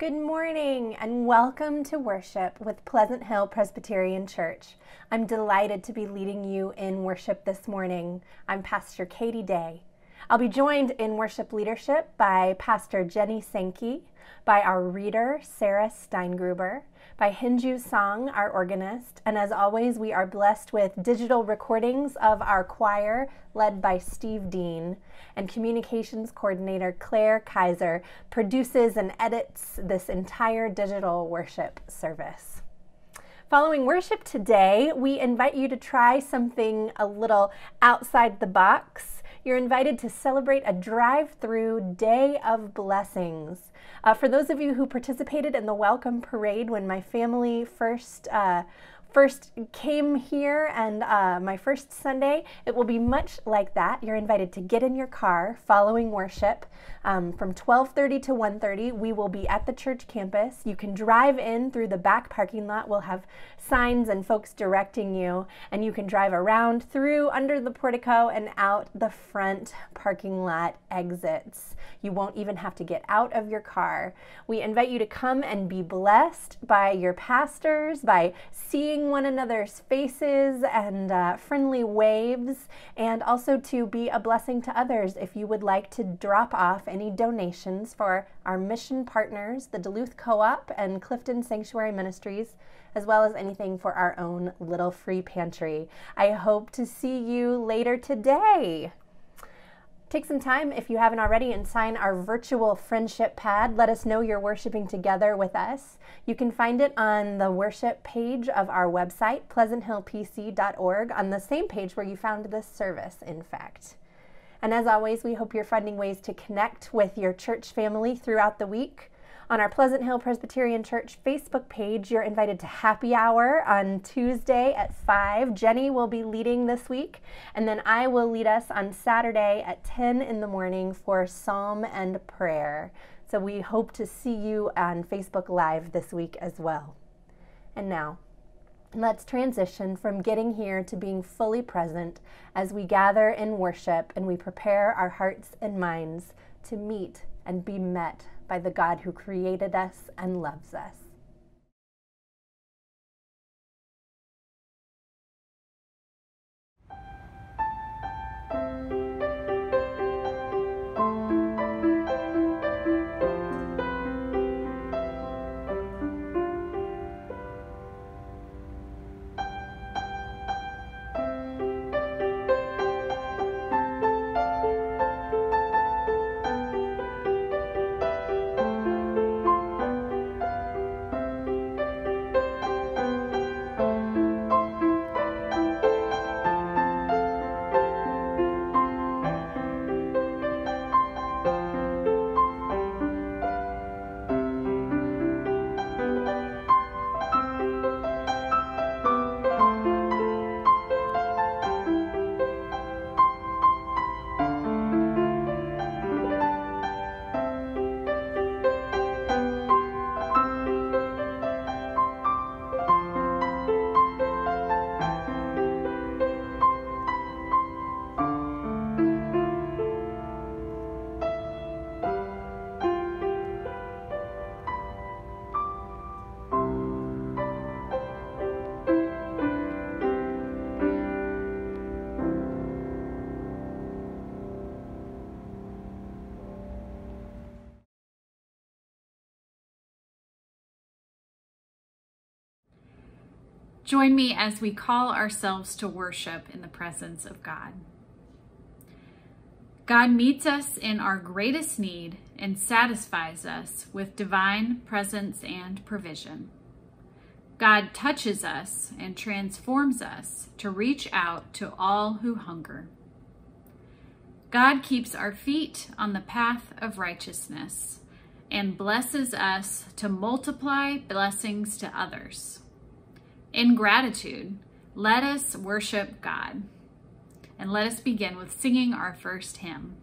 Good morning and welcome to worship with Pleasant Hill Presbyterian Church. I'm delighted to be leading you in worship this morning. I'm Pastor Katie Day. I'll be joined in worship leadership by Pastor Jenny Sankey, by our reader, Sarah Steingruber, by Hinju Song, our organist, and as always, we are blessed with digital recordings of our choir led by Steve Dean, and communications coordinator Claire Kaiser produces and edits this entire digital worship service. Following worship today, we invite you to try something a little outside the box you're invited to celebrate a drive through Day of Blessings. Uh, for those of you who participated in the welcome parade when my family first uh, first came here and uh, my first Sunday, it will be much like that. You're invited to get in your car following worship. Um, from 12:30 to 1:30, we will be at the church campus. You can drive in through the back parking lot. We'll have signs and folks directing you, and you can drive around through under the portico and out the front parking lot exits. You won't even have to get out of your car. We invite you to come and be blessed by your pastors, by seeing one another's faces and uh, friendly waves, and also to be a blessing to others if you would like to drop off any donations for our mission partners, the Duluth Co op and Clifton Sanctuary Ministries as well as anything for our own little free pantry. I hope to see you later today. Take some time, if you haven't already, and sign our virtual friendship pad. Let us know you're worshiping together with us. You can find it on the worship page of our website, pleasanthillpc.org, on the same page where you found this service, in fact. And as always, we hope you're finding ways to connect with your church family throughout the week. On our Pleasant Hill Presbyterian Church Facebook page, you're invited to happy hour on Tuesday at 5. Jenny will be leading this week, and then I will lead us on Saturday at 10 in the morning for psalm and prayer. So we hope to see you on Facebook Live this week as well. And now, Let's transition from getting here to being fully present as we gather in worship and we prepare our hearts and minds to meet and be met by the God who created us and loves us. Join me as we call ourselves to worship in the presence of God. God meets us in our greatest need and satisfies us with divine presence and provision. God touches us and transforms us to reach out to all who hunger. God keeps our feet on the path of righteousness and blesses us to multiply blessings to others. In gratitude, let us worship God. And let us begin with singing our first hymn.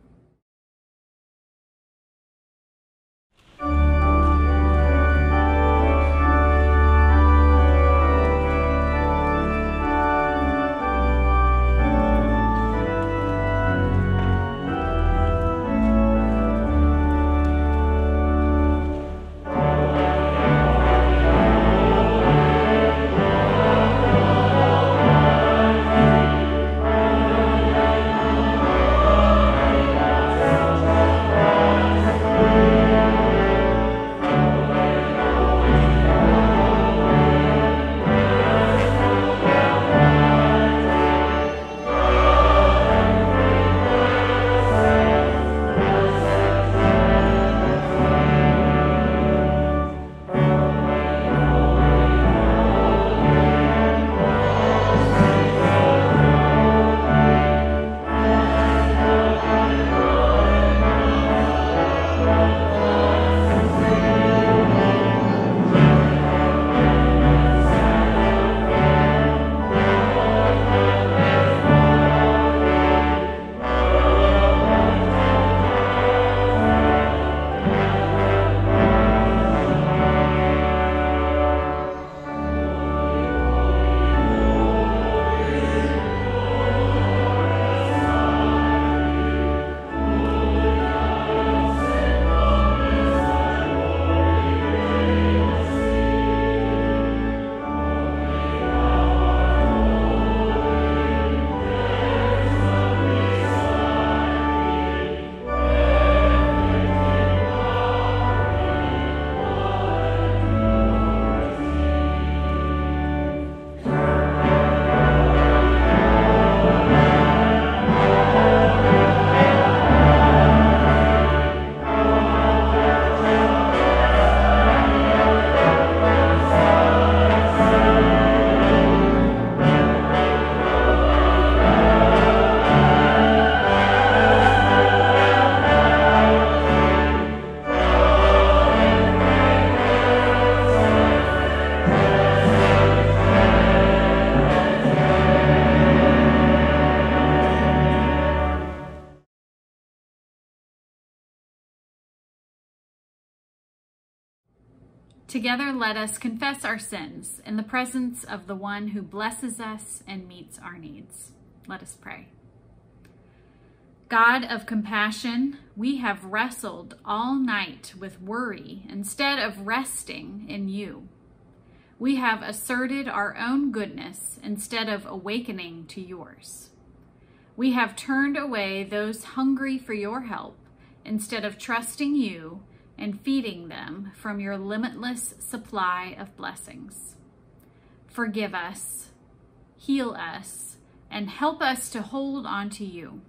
Together, let us confess our sins in the presence of the one who blesses us and meets our needs. Let us pray. God of compassion, we have wrestled all night with worry instead of resting in you. We have asserted our own goodness instead of awakening to yours. We have turned away those hungry for your help instead of trusting you and feeding them from your limitless supply of blessings. Forgive us, heal us, and help us to hold on to you.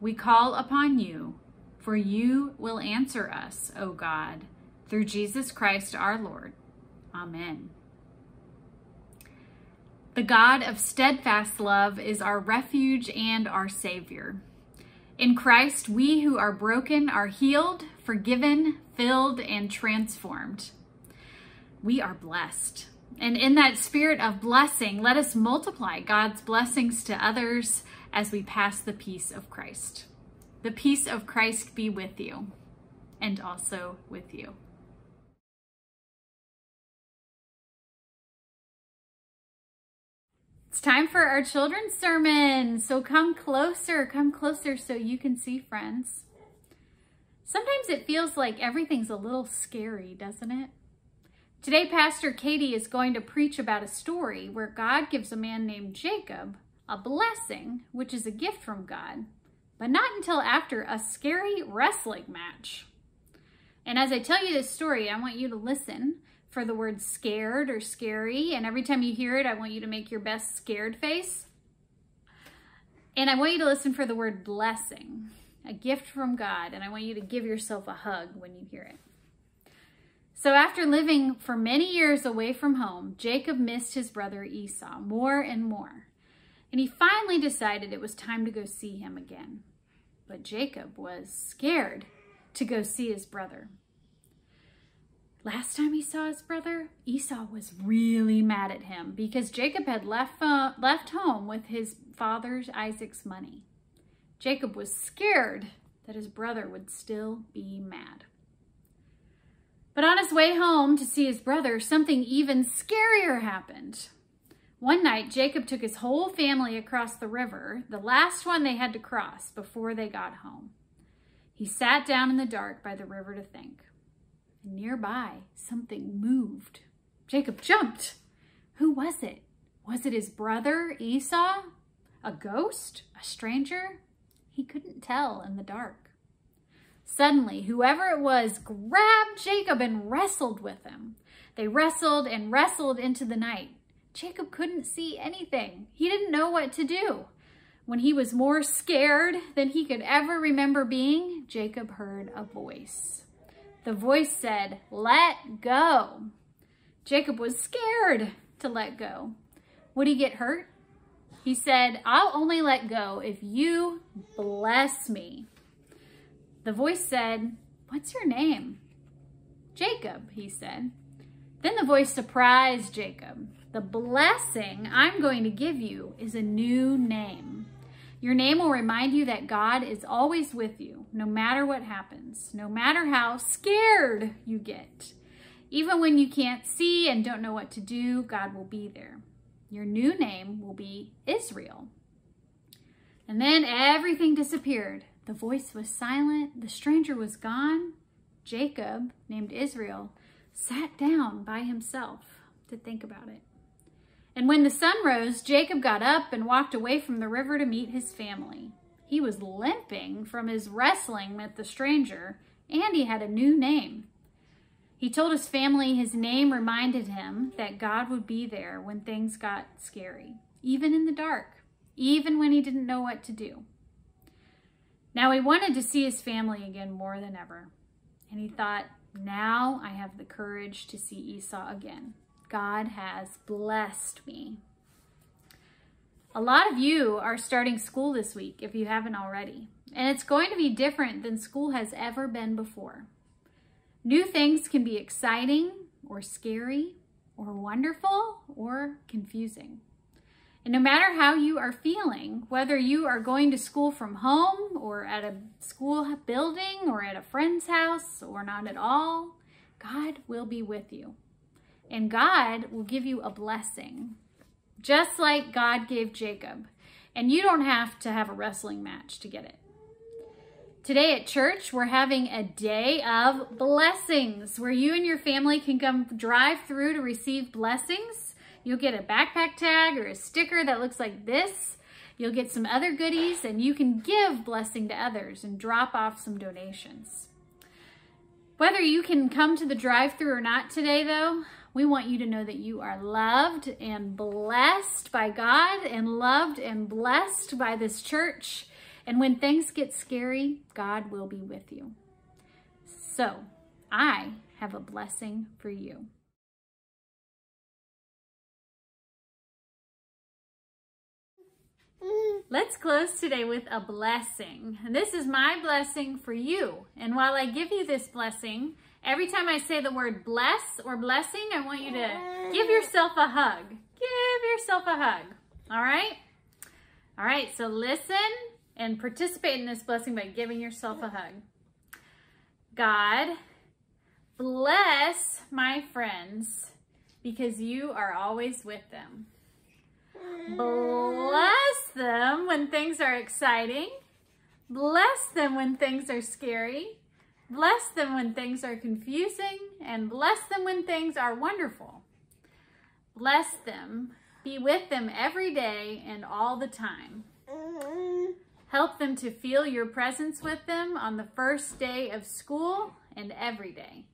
We call upon you, for you will answer us, O God, through Jesus Christ our Lord. Amen. The God of steadfast love is our refuge and our Savior. In Christ, we who are broken are healed, forgiven, filled, and transformed. We are blessed. And in that spirit of blessing, let us multiply God's blessings to others as we pass the peace of Christ. The peace of Christ be with you and also with you. It's time for our children's sermon. So come closer, come closer so you can see friends. Sometimes it feels like everything's a little scary, doesn't it? Today, Pastor Katie is going to preach about a story where God gives a man named Jacob a blessing, which is a gift from God, but not until after a scary wrestling match. And as I tell you this story, I want you to listen for the word scared or scary. And every time you hear it, I want you to make your best scared face. And I want you to listen for the word blessing a gift from God, and I want you to give yourself a hug when you hear it. So after living for many years away from home, Jacob missed his brother Esau more and more. And he finally decided it was time to go see him again. But Jacob was scared to go see his brother. Last time he saw his brother, Esau was really mad at him because Jacob had left, uh, left home with his father's Isaac's money. Jacob was scared that his brother would still be mad. But on his way home to see his brother, something even scarier happened. One night, Jacob took his whole family across the river, the last one they had to cross before they got home. He sat down in the dark by the river to think. Nearby, something moved. Jacob jumped. Who was it? Was it his brother, Esau? A ghost? A stranger? He couldn't tell in the dark. Suddenly, whoever it was grabbed Jacob and wrestled with him. They wrestled and wrestled into the night. Jacob couldn't see anything. He didn't know what to do. When he was more scared than he could ever remember being, Jacob heard a voice. The voice said, let go. Jacob was scared to let go. Would he get hurt? He said, I'll only let go if you bless me. The voice said, What's your name? Jacob, he said. Then the voice surprised Jacob. The blessing I'm going to give you is a new name. Your name will remind you that God is always with you, no matter what happens, no matter how scared you get. Even when you can't see and don't know what to do, God will be there. Your new name will be Israel. And then everything disappeared. The voice was silent. The stranger was gone. Jacob, named Israel, sat down by himself to think about it. And when the sun rose, Jacob got up and walked away from the river to meet his family. He was limping from his wrestling with the stranger, and he had a new name. He told his family his name reminded him that God would be there when things got scary, even in the dark, even when he didn't know what to do. Now he wanted to see his family again more than ever. And he thought, now I have the courage to see Esau again. God has blessed me. A lot of you are starting school this week if you haven't already. And it's going to be different than school has ever been before. New things can be exciting or scary or wonderful or confusing. And no matter how you are feeling, whether you are going to school from home or at a school building or at a friend's house or not at all, God will be with you. And God will give you a blessing, just like God gave Jacob. And you don't have to have a wrestling match to get it. Today at church, we're having a day of blessings where you and your family can come drive through to receive blessings. You'll get a backpack tag or a sticker that looks like this. You'll get some other goodies and you can give blessing to others and drop off some donations. Whether you can come to the drive-through or not today though, we want you to know that you are loved and blessed by God and loved and blessed by this church. And when things get scary, God will be with you. So I have a blessing for you. Let's close today with a blessing. And this is my blessing for you. And while I give you this blessing, every time I say the word bless or blessing, I want you to give yourself a hug. Give yourself a hug. All right? All right, so listen and participate in this blessing by giving yourself a hug. God, bless my friends because you are always with them. Bless them when things are exciting. Bless them when things are scary. Bless them when things are confusing. And bless them when things are wonderful. Bless them. Be with them every day and all the time. Help them to feel your presence with them on the first day of school and every day.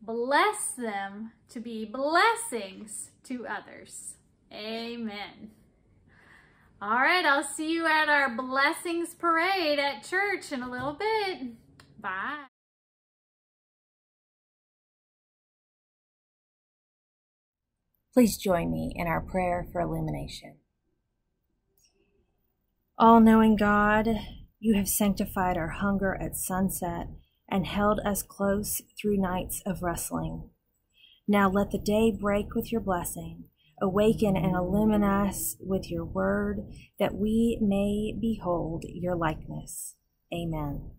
Bless them to be blessings to others. Amen. All right, I'll see you at our blessings parade at church in a little bit. Bye. Please join me in our prayer for illumination. All knowing God, you have sanctified our hunger at sunset and held us close through nights of wrestling. Now let the day break with your blessing Awaken and illumine us with your word that we may behold your likeness. Amen.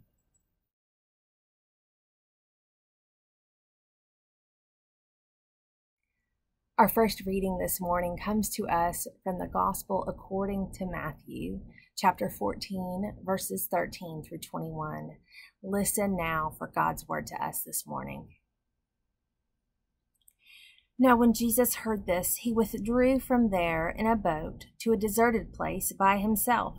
Our first reading this morning comes to us from the Gospel according to Matthew, chapter 14, verses 13 through 21. Listen now for God's word to us this morning. Now, when Jesus heard this, he withdrew from there in a boat to a deserted place by himself.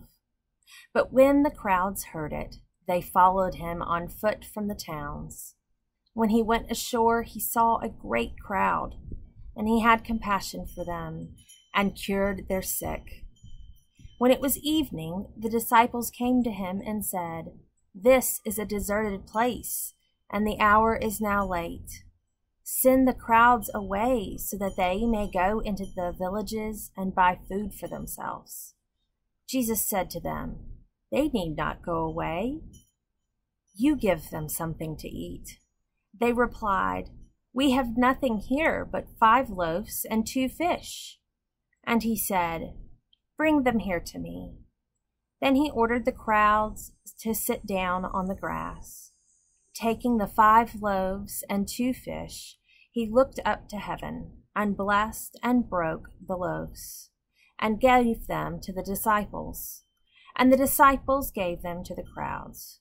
But when the crowds heard it, they followed him on foot from the towns. When he went ashore, he saw a great crowd, and he had compassion for them and cured their sick. When it was evening, the disciples came to him and said, This is a deserted place, and the hour is now late. Send the crowds away so that they may go into the villages and buy food for themselves. Jesus said to them, They need not go away. You give them something to eat. They replied, We have nothing here but five loaves and two fish. And he said, Bring them here to me. Then he ordered the crowds to sit down on the grass. Taking the five loaves and two fish, he looked up to heaven, and blessed and broke the loaves, and gave them to the disciples, and the disciples gave them to the crowds.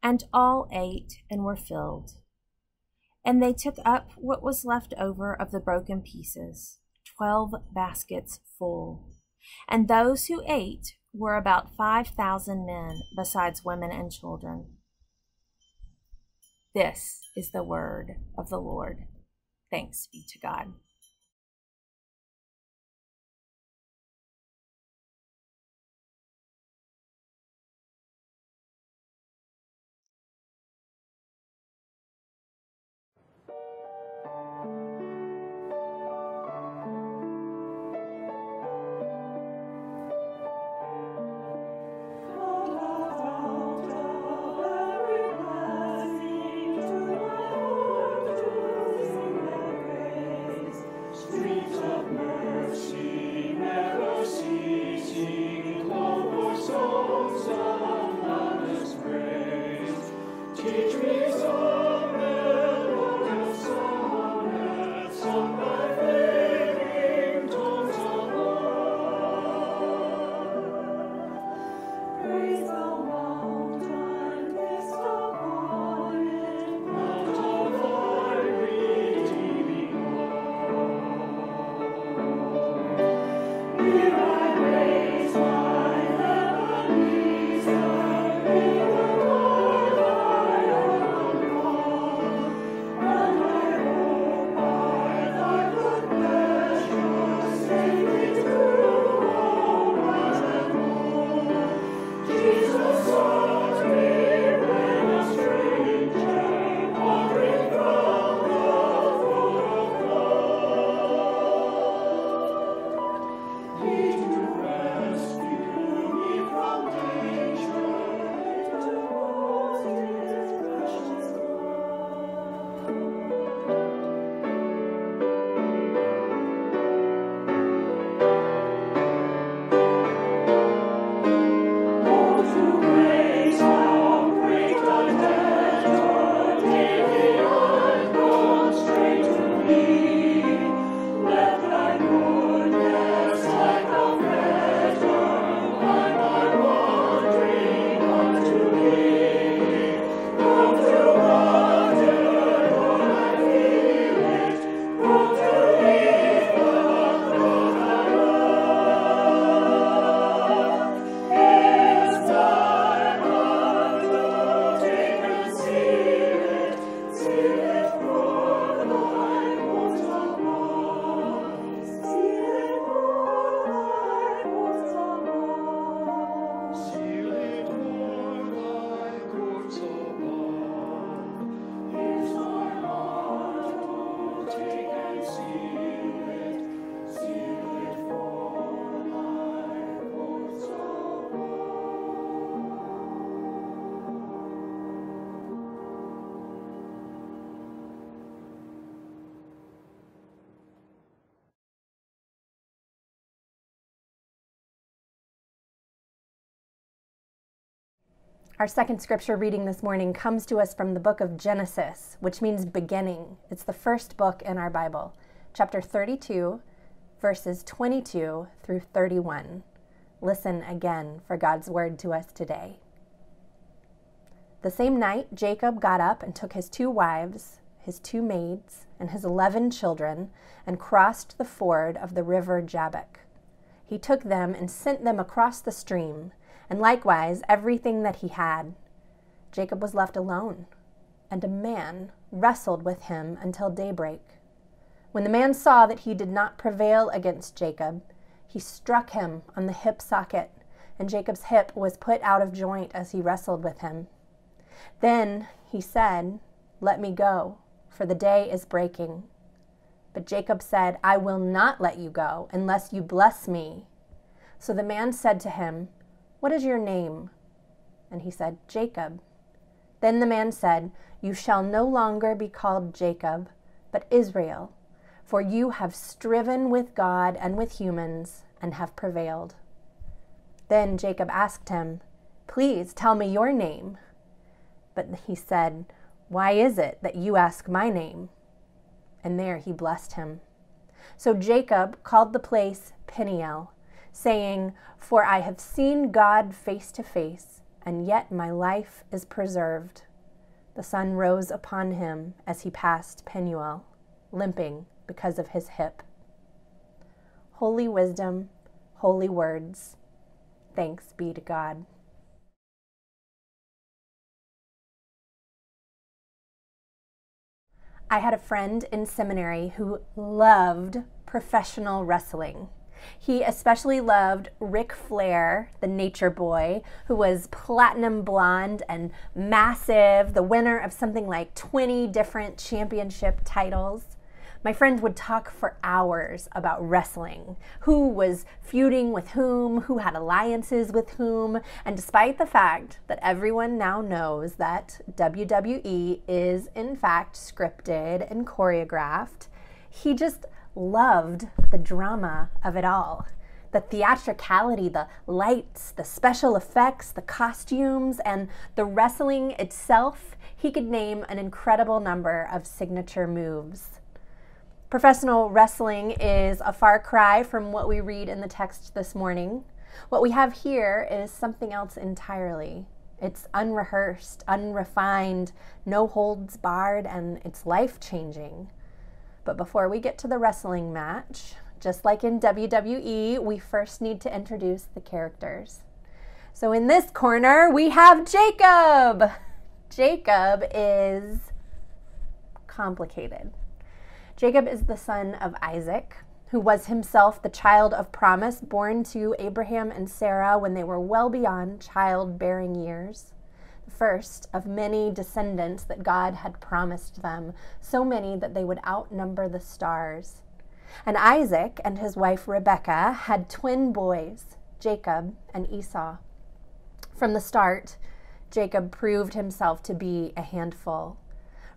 And all ate and were filled. And they took up what was left over of the broken pieces, twelve baskets full. And those who ate were about five thousand men, besides women and children. This is the word of the Lord. Thanks be to God. Our second scripture reading this morning comes to us from the book of Genesis, which means beginning. It's the first book in our Bible, chapter 32, verses 22 through 31. Listen again for God's word to us today. The same night, Jacob got up and took his two wives, his two maids, and his eleven children, and crossed the ford of the river Jabbok. He took them and sent them across the stream and likewise everything that he had. Jacob was left alone, and a man wrestled with him until daybreak. When the man saw that he did not prevail against Jacob, he struck him on the hip socket, and Jacob's hip was put out of joint as he wrestled with him. Then he said, Let me go, for the day is breaking. But Jacob said, I will not let you go unless you bless me. So the man said to him, what is your name? And he said, Jacob. Then the man said, You shall no longer be called Jacob, but Israel, for you have striven with God and with humans and have prevailed. Then Jacob asked him, Please tell me your name. But he said, Why is it that you ask my name? And there he blessed him. So Jacob called the place Peniel saying, For I have seen God face to face, and yet my life is preserved. The sun rose upon him as he passed Penuel, limping because of his hip. Holy wisdom, holy words. Thanks be to God. I had a friend in seminary who loved professional wrestling. He especially loved Ric Flair, the nature boy, who was platinum blonde and massive, the winner of something like 20 different championship titles. My friend would talk for hours about wrestling, who was feuding with whom, who had alliances with whom, and despite the fact that everyone now knows that WWE is in fact scripted and choreographed, he just loved the drama of it all. The theatricality, the lights, the special effects, the costumes, and the wrestling itself, he could name an incredible number of signature moves. Professional wrestling is a far cry from what we read in the text this morning. What we have here is something else entirely. It's unrehearsed, unrefined, no holds barred, and it's life changing. But before we get to the wrestling match, just like in WWE, we first need to introduce the characters. So in this corner, we have Jacob. Jacob is complicated. Jacob is the son of Isaac, who was himself the child of promise born to Abraham and Sarah when they were well beyond childbearing years. First of many descendants that God had promised them, so many that they would outnumber the stars. And Isaac and his wife Rebekah had twin boys, Jacob and Esau. From the start, Jacob proved himself to be a handful.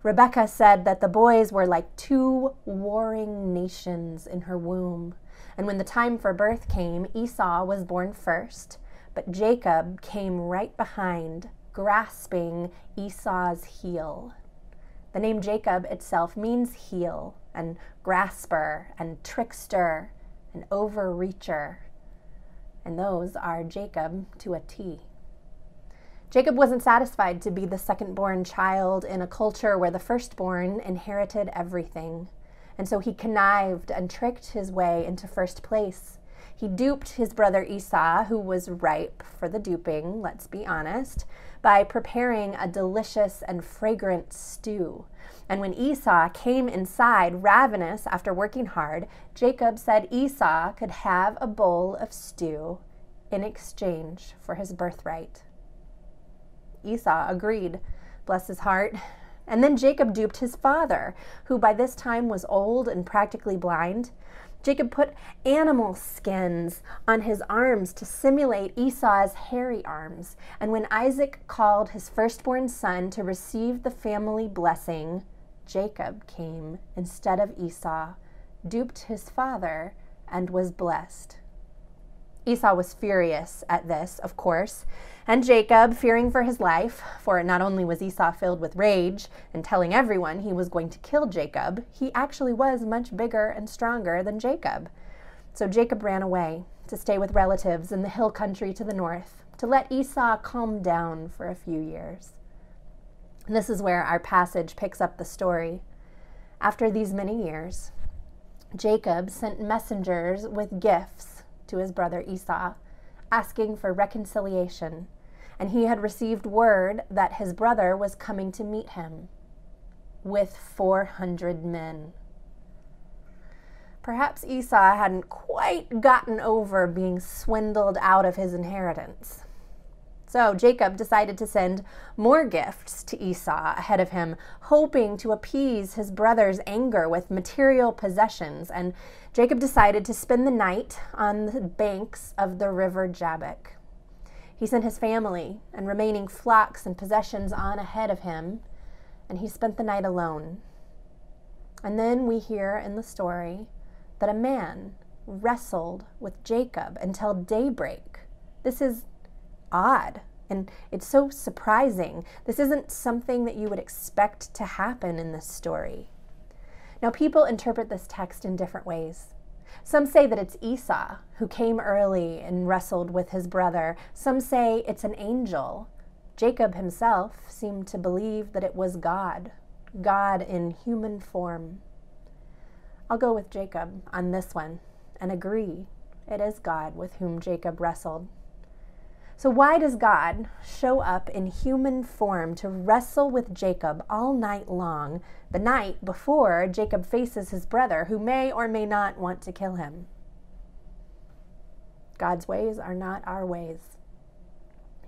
Rebekah said that the boys were like two warring nations in her womb. And when the time for birth came, Esau was born first, but Jacob came right behind, grasping Esau's heel. The name Jacob itself means heel, and grasper, and trickster, and overreacher. And those are Jacob to a T. Jacob wasn't satisfied to be the second born child in a culture where the firstborn inherited everything. And so he connived and tricked his way into first place. He duped his brother Esau, who was ripe for the duping, let's be honest, by preparing a delicious and fragrant stew. And when Esau came inside, ravenous after working hard, Jacob said Esau could have a bowl of stew in exchange for his birthright. Esau agreed, bless his heart. And then Jacob duped his father, who by this time was old and practically blind. Jacob put animal skins on his arms to simulate Esau's hairy arms. And when Isaac called his firstborn son to receive the family blessing, Jacob came instead of Esau, duped his father, and was blessed. Esau was furious at this, of course, and Jacob, fearing for his life, for not only was Esau filled with rage and telling everyone he was going to kill Jacob, he actually was much bigger and stronger than Jacob. So Jacob ran away to stay with relatives in the hill country to the north, to let Esau calm down for a few years. And this is where our passage picks up the story. After these many years, Jacob sent messengers with gifts to his brother Esau asking for reconciliation, and he had received word that his brother was coming to meet him with 400 men. Perhaps Esau hadn't quite gotten over being swindled out of his inheritance. So Jacob decided to send more gifts to Esau ahead of him, hoping to appease his brother's anger with material possessions. And Jacob decided to spend the night on the banks of the river Jabbok. He sent his family and remaining flocks and possessions on ahead of him, and he spent the night alone. And then we hear in the story that a man wrestled with Jacob until daybreak. This is odd and it's so surprising. This isn't something that you would expect to happen in this story. Now, people interpret this text in different ways. Some say that it's Esau who came early and wrestled with his brother. Some say it's an angel. Jacob himself seemed to believe that it was God, God in human form. I'll go with Jacob on this one and agree it is God with whom Jacob wrestled. So, why does God show up in human form to wrestle with Jacob all night long, the night before Jacob faces his brother, who may or may not want to kill him? God's ways are not our ways.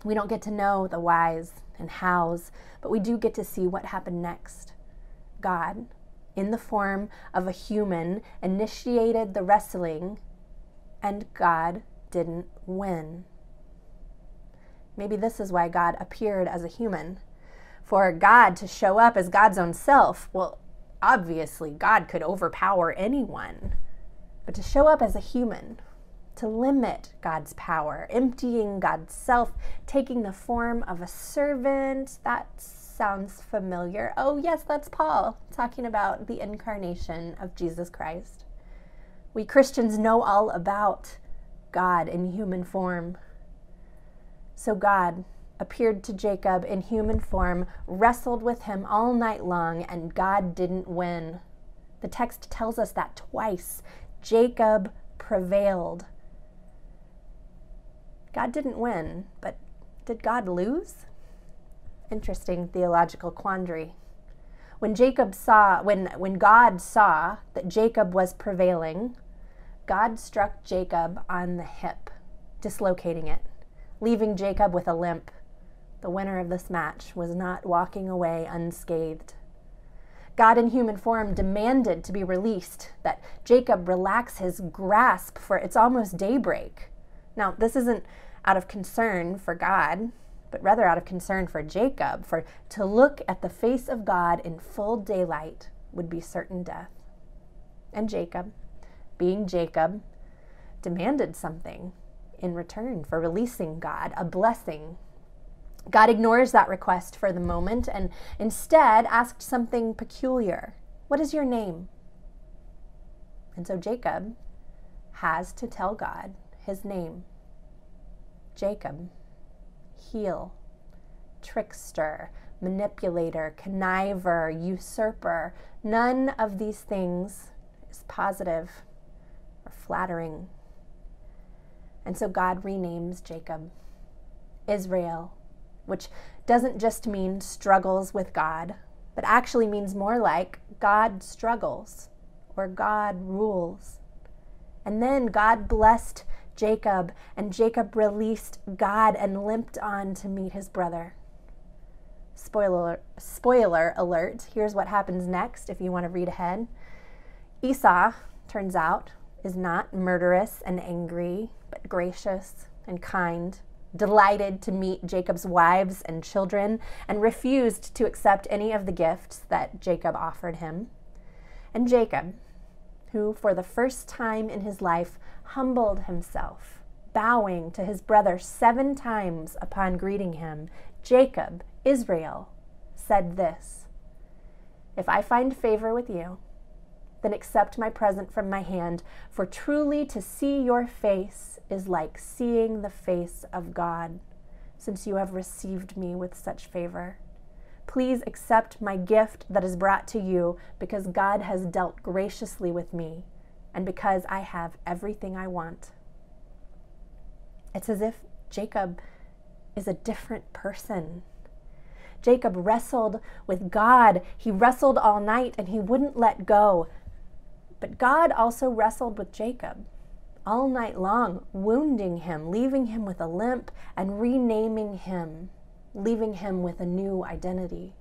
We don't get to know the whys and hows, but we do get to see what happened next. God, in the form of a human, initiated the wrestling, and God didn't win. Maybe this is why God appeared as a human. For God to show up as God's own self, well, obviously, God could overpower anyone. But to show up as a human, to limit God's power, emptying God's self, taking the form of a servant, that sounds familiar. Oh, yes, that's Paul talking about the incarnation of Jesus Christ. We Christians know all about God in human form. So God appeared to Jacob in human form, wrestled with him all night long, and God didn't win. The text tells us that twice. Jacob prevailed. God didn't win, but did God lose? Interesting theological quandary. When Jacob saw when when God saw that Jacob was prevailing, God struck Jacob on the hip, dislocating it, leaving Jacob with a limp. The winner of this match was not walking away unscathed. God in human form demanded to be released, that Jacob relax his grasp, for it's almost daybreak. Now, this isn't out of concern for God, but rather out of concern for Jacob, for to look at the face of God in full daylight would be certain death. And Jacob, being Jacob, demanded something in return for releasing God, a blessing. God ignores that request for the moment and instead asked something peculiar What is your name? And so Jacob has to tell God his name Jacob heel, trickster, manipulator, conniver, usurper. None of these things is positive or flattering. And so God renames Jacob Israel, which doesn't just mean struggles with God, but actually means more like God struggles or God rules. And then God blessed Jacob, and Jacob released God and limped on to meet his brother. Spoiler, spoiler alert, here's what happens next if you want to read ahead. Esau, turns out, is not murderous and angry, gracious and kind, delighted to meet Jacob's wives and children, and refused to accept any of the gifts that Jacob offered him. And Jacob, who for the first time in his life humbled himself, bowing to his brother seven times upon greeting him, Jacob, Israel, said this If I find favor with you, then accept my present from my hand, for truly to see your face is like seeing the face of God, since you have received me with such favor. Please accept my gift that is brought to you because God has dealt graciously with me and because I have everything I want. It's as if Jacob is a different person. Jacob wrestled with God. He wrestled all night and he wouldn't let go. But God also wrestled with Jacob all night long, wounding him, leaving him with a limp, and renaming him, leaving him with a new identity.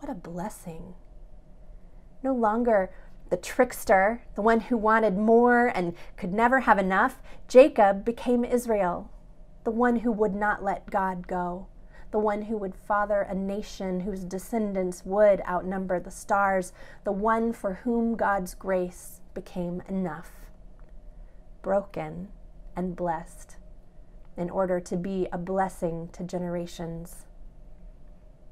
What a blessing. No longer the trickster, the one who wanted more and could never have enough, Jacob became Israel, the one who would not let God go, the one who would father a nation whose descendants would outnumber the stars, the one for whom God's grace became enough. Broken and blessed in order to be a blessing to generations.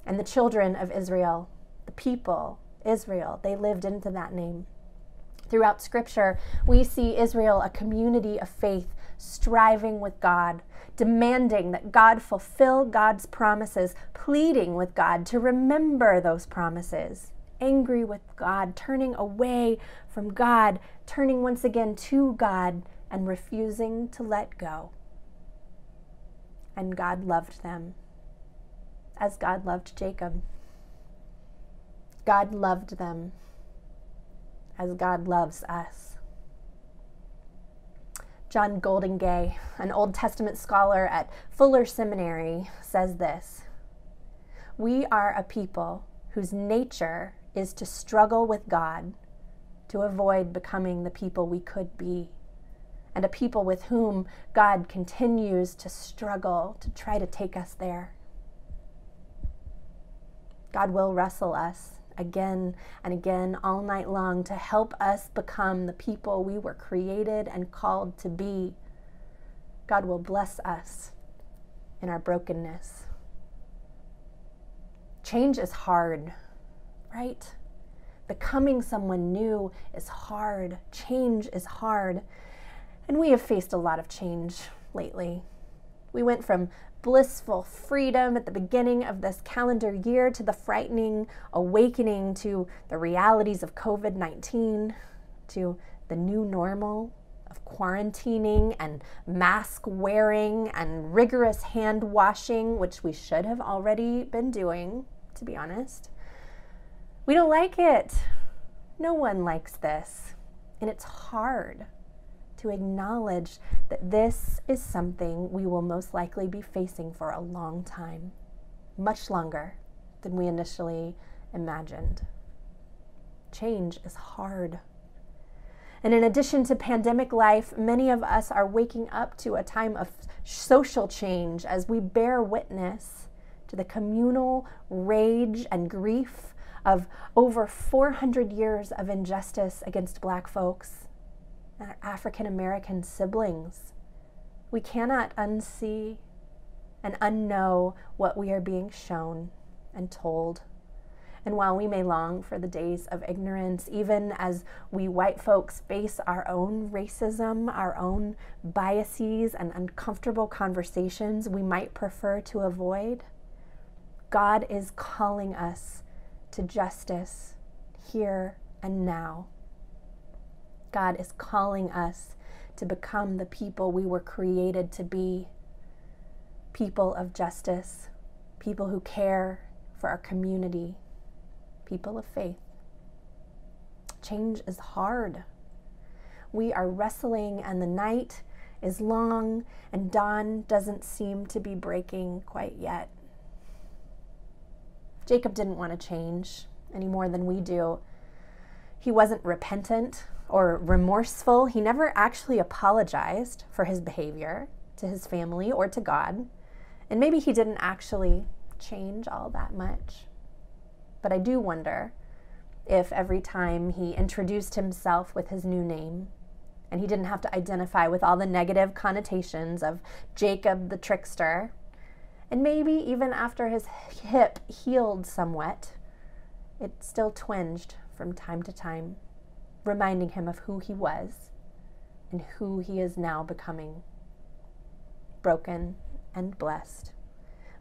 And the children of Israel, the people Israel. They lived into that name. Throughout Scripture, we see Israel a community of faith, striving with God, demanding that God fulfill God's promises, pleading with God to remember those promises, angry with God, turning away from God, turning once again to God, and refusing to let go. And God loved them as God loved Jacob. God loved them as God loves us. John Goldingay, an Old Testament scholar at Fuller Seminary, says this We are a people whose nature is to struggle with God to avoid becoming the people we could be, and a people with whom God continues to struggle to try to take us there. God will wrestle us again and again all night long to help us become the people we were created and called to be. God will bless us in our brokenness. Change is hard, right? Becoming someone new is hard. Change is hard. And we have faced a lot of change lately. We went from blissful freedom at the beginning of this calendar year to the frightening awakening to the realities of COVID 19, to the new normal of quarantining and mask wearing and rigorous hand washing, which we should have already been doing, to be honest. We don't like it. No one likes this. And it's hard to acknowledge that this is something we will most likely be facing for a long time, much longer than we initially imagined. Change is hard. And in addition to pandemic life, many of us are waking up to a time of social change as we bear witness to the communal rage and grief of over 400 years of injustice against black folks our African American siblings. We cannot unsee and unknow what we are being shown and told. And while we may long for the days of ignorance, even as we white folks face our own racism, our own biases, and uncomfortable conversations we might prefer to avoid, God is calling us to justice here and now. God is calling us to become the people we were created to be people of justice, people who care for our community, people of faith. Change is hard. We are wrestling, and the night is long, and dawn doesn't seem to be breaking quite yet. Jacob didn't want to change any more than we do. He wasn't repentant or remorseful. He never actually apologized for his behavior to his family or to God. And maybe he didn't actually change all that much. But I do wonder if every time he introduced himself with his new name, and he didn't have to identify with all the negative connotations of Jacob the trickster, and maybe even after his hip healed somewhat, it still twinged from time to time, reminding him of who he was and who he is now becoming broken and blessed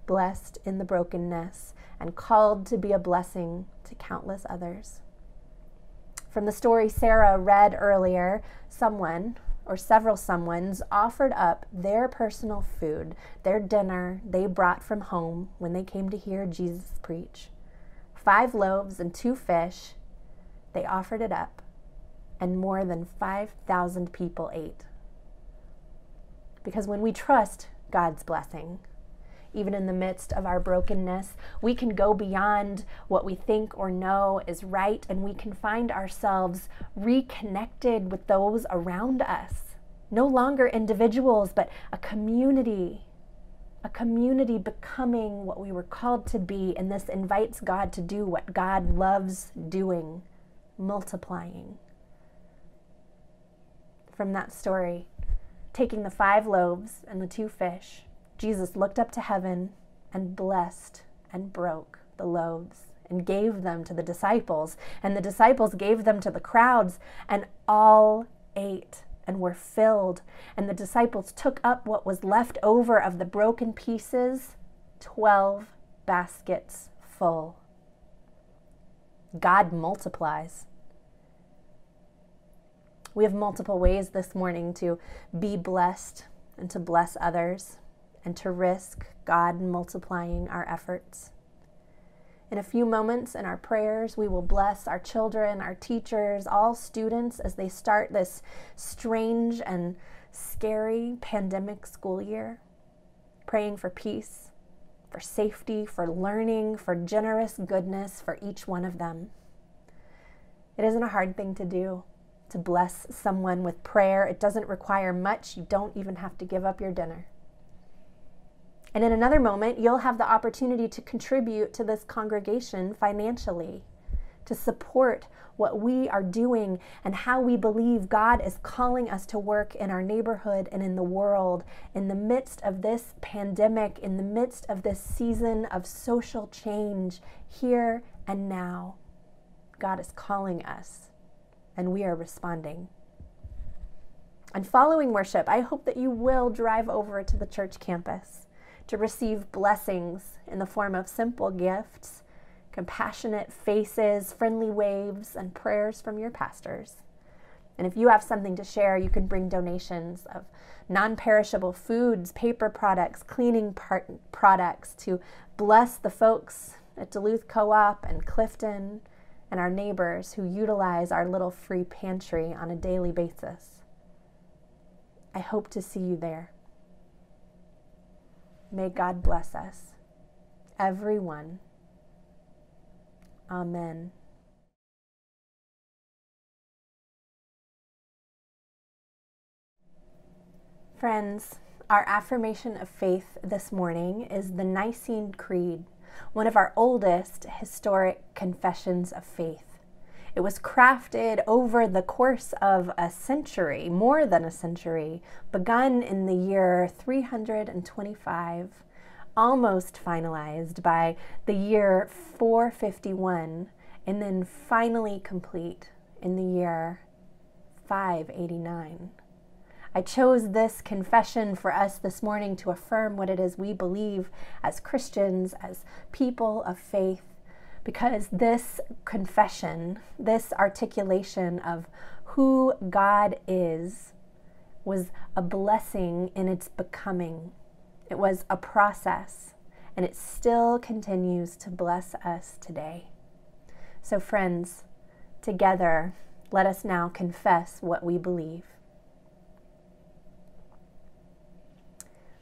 blessed in the brokenness, and called to be a blessing to countless others. From the story Sarah read earlier, someone or several someones offered up their personal food, their dinner they brought from home when they came to hear Jesus preach. Five loaves and two fish, they offered it up, and more than 5,000 people ate. Because when we trust God's blessing, even in the midst of our brokenness. We can go beyond what we think or know is right, and we can find ourselves reconnected with those around us. No longer individuals, but a community. A community becoming what we were called to be, and this invites God to do what God loves doing multiplying. From that story, taking the five loaves and the two fish, Jesus looked up to heaven and blessed and broke the loaves and gave them to the disciples. And the disciples gave them to the crowds, and all ate and were filled. And the disciples took up what was left over of the broken pieces 12 baskets full. God multiplies. We have multiple ways this morning to be blessed and to bless others and to risk God multiplying our efforts. In a few moments in our prayers, we will bless our children, our teachers, all students as they start this strange and scary pandemic school year, praying for peace, for safety, for learning, for generous goodness for each one of them. It isn't a hard thing to do to bless someone with prayer. It doesn't require much. You don't even have to give up your dinner. And in another moment, you'll have the opportunity to contribute to this congregation financially, to support what we are doing and how we believe God is calling us to work in our neighborhood and in the world in the midst of this pandemic, in the midst of this season of social change here and now. God is calling us, and we are responding. And following worship, I hope that you will drive over to the church campus to receive blessings in the form of simple gifts, compassionate faces, friendly waves, and prayers from your pastors. And if you have something to share, you can bring donations of non perishable foods, paper products, cleaning part- products to bless the folks at Duluth Co op and Clifton and our neighbors who utilize our little free pantry on a daily basis. I hope to see you there. May God bless us, everyone. Amen. Friends, our affirmation of faith this morning is the Nicene Creed, one of our oldest historic confessions of faith. It was crafted over the course of a century, more than a century, begun in the year 325, almost finalized by the year 451, and then finally complete in the year 589. I chose this confession for us this morning to affirm what it is we believe as Christians, as people of faith, because this confession, this articulation of who God is, was a blessing in its becoming. It was a process, and it still continues to bless us today. So, friends, together, let us now confess what we believe.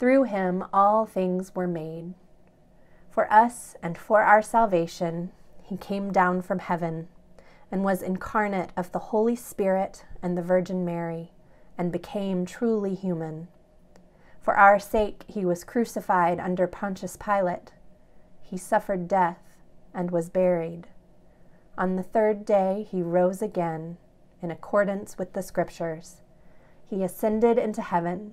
through him all things were made. For us and for our salvation, he came down from heaven and was incarnate of the Holy Spirit and the Virgin Mary and became truly human. For our sake, he was crucified under Pontius Pilate. He suffered death and was buried. On the third day, he rose again in accordance with the Scriptures. He ascended into heaven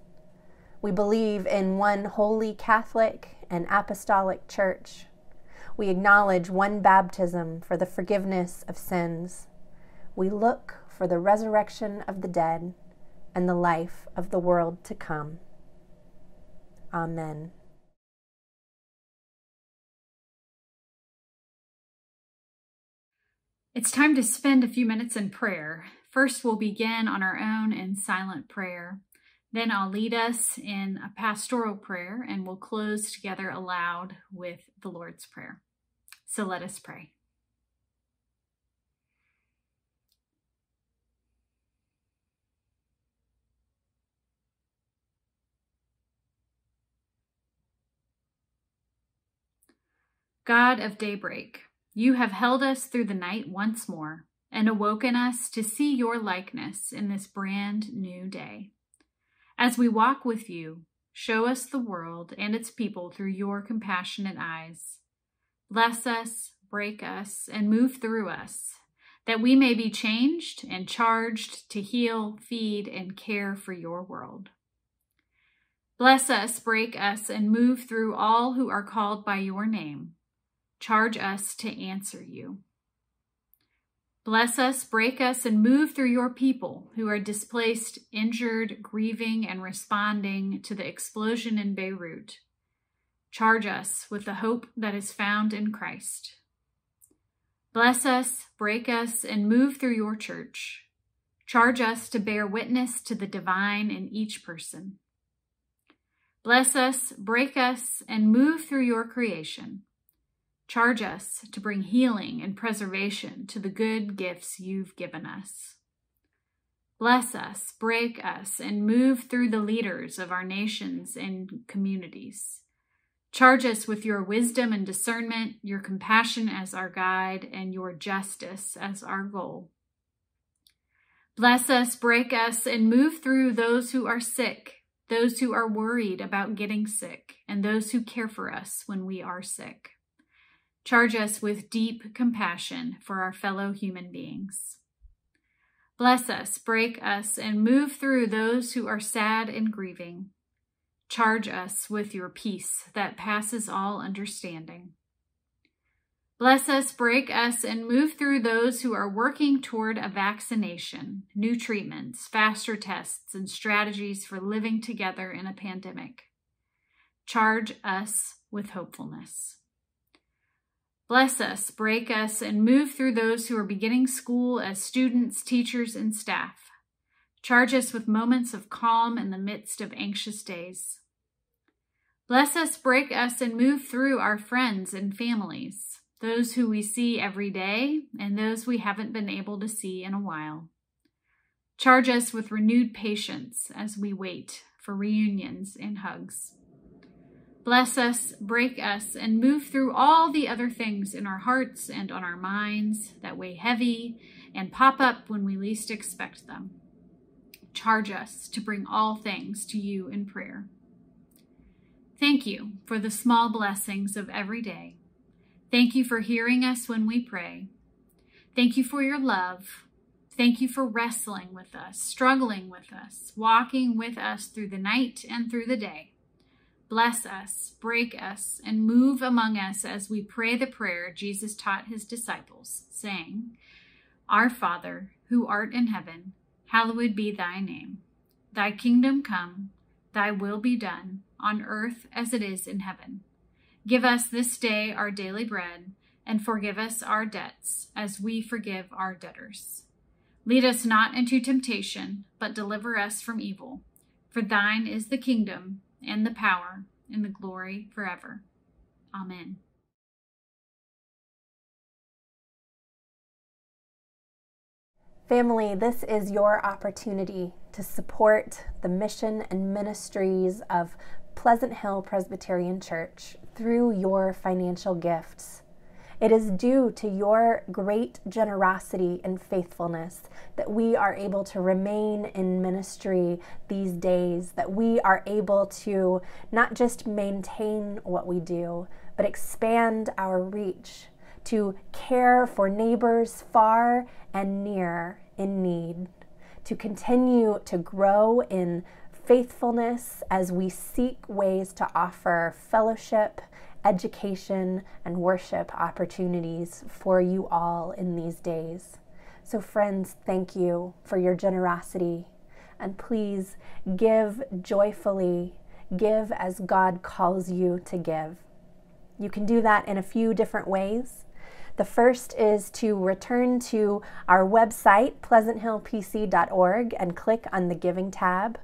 we believe in one holy Catholic and Apostolic Church. We acknowledge one baptism for the forgiveness of sins. We look for the resurrection of the dead and the life of the world to come. Amen. It's time to spend a few minutes in prayer. First, we'll begin on our own in silent prayer. Then I'll lead us in a pastoral prayer and we'll close together aloud with the Lord's Prayer. So let us pray. God of daybreak, you have held us through the night once more and awoken us to see your likeness in this brand new day. As we walk with you, show us the world and its people through your compassionate eyes. Bless us, break us, and move through us, that we may be changed and charged to heal, feed, and care for your world. Bless us, break us, and move through all who are called by your name. Charge us to answer you. Bless us, break us, and move through your people who are displaced, injured, grieving, and responding to the explosion in Beirut. Charge us with the hope that is found in Christ. Bless us, break us, and move through your church. Charge us to bear witness to the divine in each person. Bless us, break us, and move through your creation. Charge us to bring healing and preservation to the good gifts you've given us. Bless us, break us, and move through the leaders of our nations and communities. Charge us with your wisdom and discernment, your compassion as our guide, and your justice as our goal. Bless us, break us, and move through those who are sick, those who are worried about getting sick, and those who care for us when we are sick. Charge us with deep compassion for our fellow human beings. Bless us, break us, and move through those who are sad and grieving. Charge us with your peace that passes all understanding. Bless us, break us, and move through those who are working toward a vaccination, new treatments, faster tests, and strategies for living together in a pandemic. Charge us with hopefulness. Bless us, break us, and move through those who are beginning school as students, teachers, and staff. Charge us with moments of calm in the midst of anxious days. Bless us, break us, and move through our friends and families, those who we see every day and those we haven't been able to see in a while. Charge us with renewed patience as we wait for reunions and hugs. Bless us, break us, and move through all the other things in our hearts and on our minds that weigh heavy and pop up when we least expect them. Charge us to bring all things to you in prayer. Thank you for the small blessings of every day. Thank you for hearing us when we pray. Thank you for your love. Thank you for wrestling with us, struggling with us, walking with us through the night and through the day. Bless us, break us, and move among us as we pray the prayer Jesus taught his disciples, saying, Our Father, who art in heaven, hallowed be thy name. Thy kingdom come, thy will be done, on earth as it is in heaven. Give us this day our daily bread, and forgive us our debts, as we forgive our debtors. Lead us not into temptation, but deliver us from evil. For thine is the kingdom, and the power and the glory forever. Amen. Family, this is your opportunity to support the mission and ministries of Pleasant Hill Presbyterian Church through your financial gifts. It is due to your great generosity and faithfulness that we are able to remain in ministry these days, that we are able to not just maintain what we do, but expand our reach to care for neighbors far and near in need, to continue to grow in faithfulness as we seek ways to offer fellowship education, and worship opportunities for you all in these days. So, friends, thank you for your generosity. And please give joyfully, give as God calls you to give. You can do that in a few different ways. The first is to return to our website, pleasanthillpc.org, and click on the Giving tab.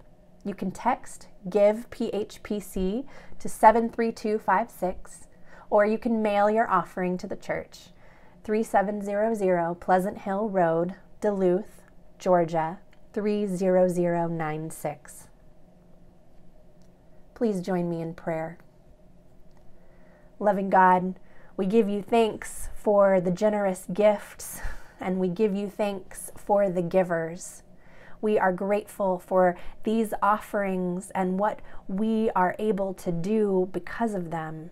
You can text Give PHPC to 73256, or you can mail your offering to the church, 3700 Pleasant Hill Road, Duluth, Georgia 30096. Please join me in prayer. Loving God, we give you thanks for the generous gifts, and we give you thanks for the givers. We are grateful for these offerings and what we are able to do because of them.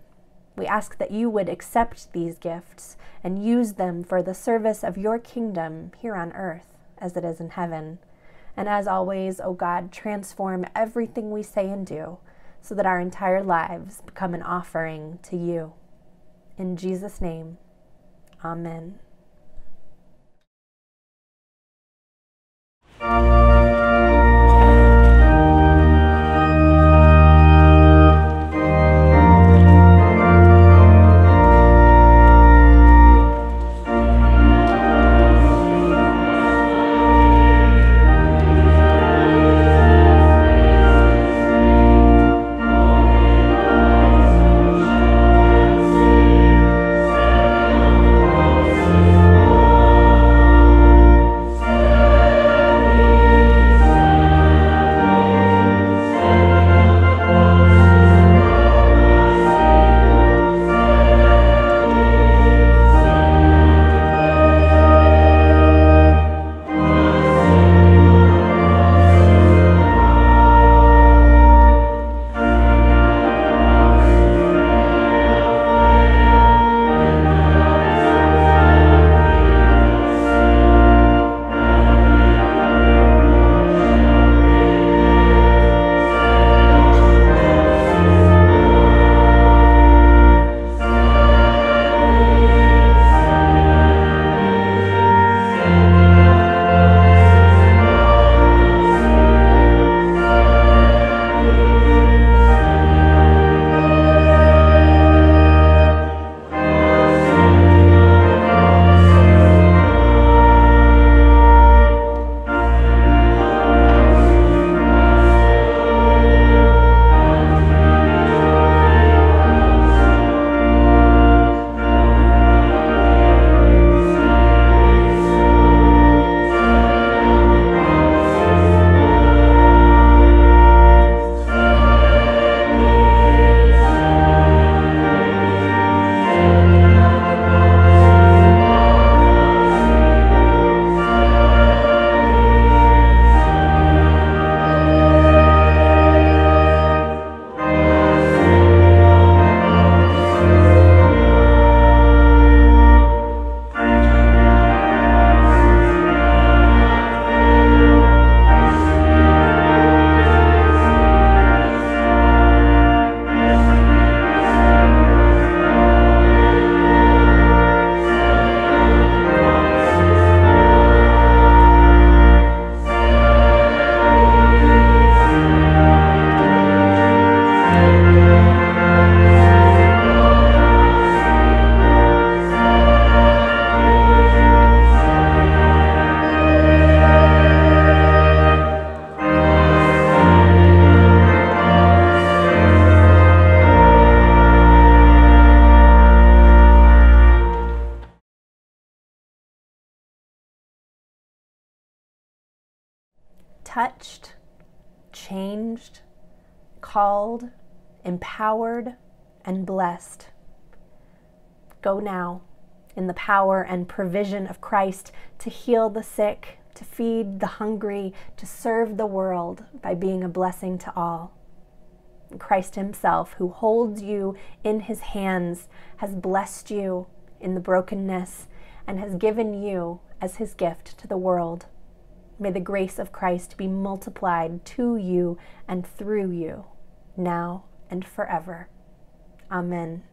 We ask that you would accept these gifts and use them for the service of your kingdom here on earth as it is in heaven. And as always, O oh God, transform everything we say and do so that our entire lives become an offering to you. In Jesus' name, amen. In the power and provision of Christ to heal the sick, to feed the hungry, to serve the world by being a blessing to all. Christ Himself, who holds you in His hands, has blessed you in the brokenness and has given you as His gift to the world. May the grace of Christ be multiplied to you and through you, now and forever. Amen.